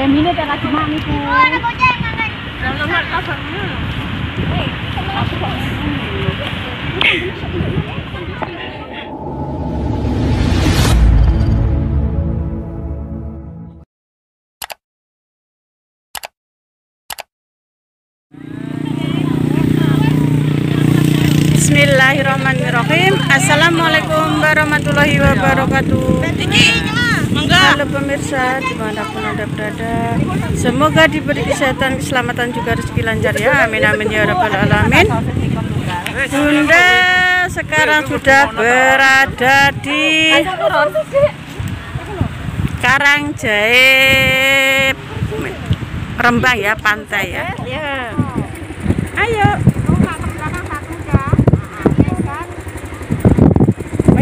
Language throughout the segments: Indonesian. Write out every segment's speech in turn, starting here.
Eh, mine tak kasih ku. Bismillahirrahmanirrahim Assalamualaikum warahmatullahi wabarakatuh. Halo pemirsa di mana pun anda berada Semoga diberi kesehatan, keselamatan juga rezeki lancar ya. Amin amin ya rabbal alamin. Bunda sekarang sudah berada di Karangjae Rembang ya pantai ya. Ayo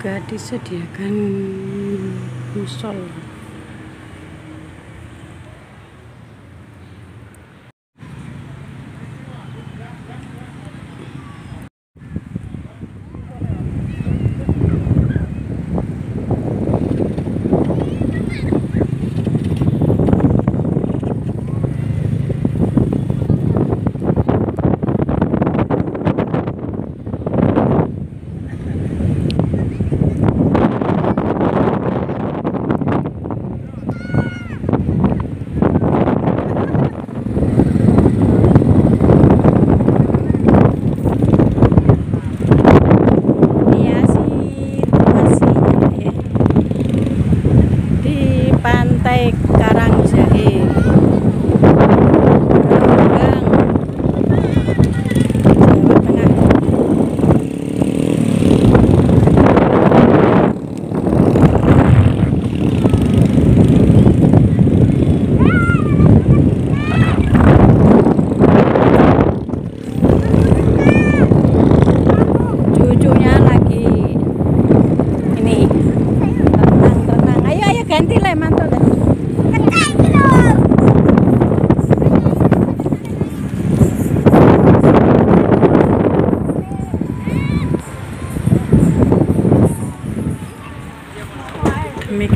juga disediakan musol Iya sih, masih ya. di pantai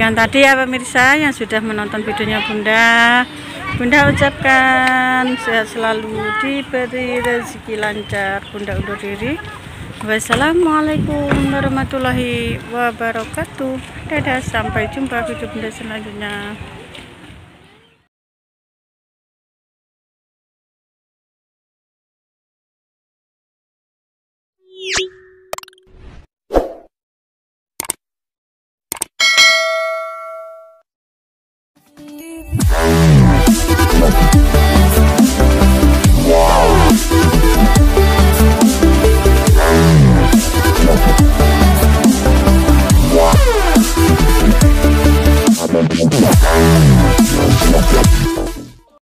Demikian tadi ya pemirsa yang sudah menonton videonya Bunda. Bunda ucapkan sehat selalu diberi rezeki lancar. Bunda undur diri. Wassalamualaikum warahmatullahi wabarakatuh. Dadah, sampai jumpa video Bunda selanjutnya.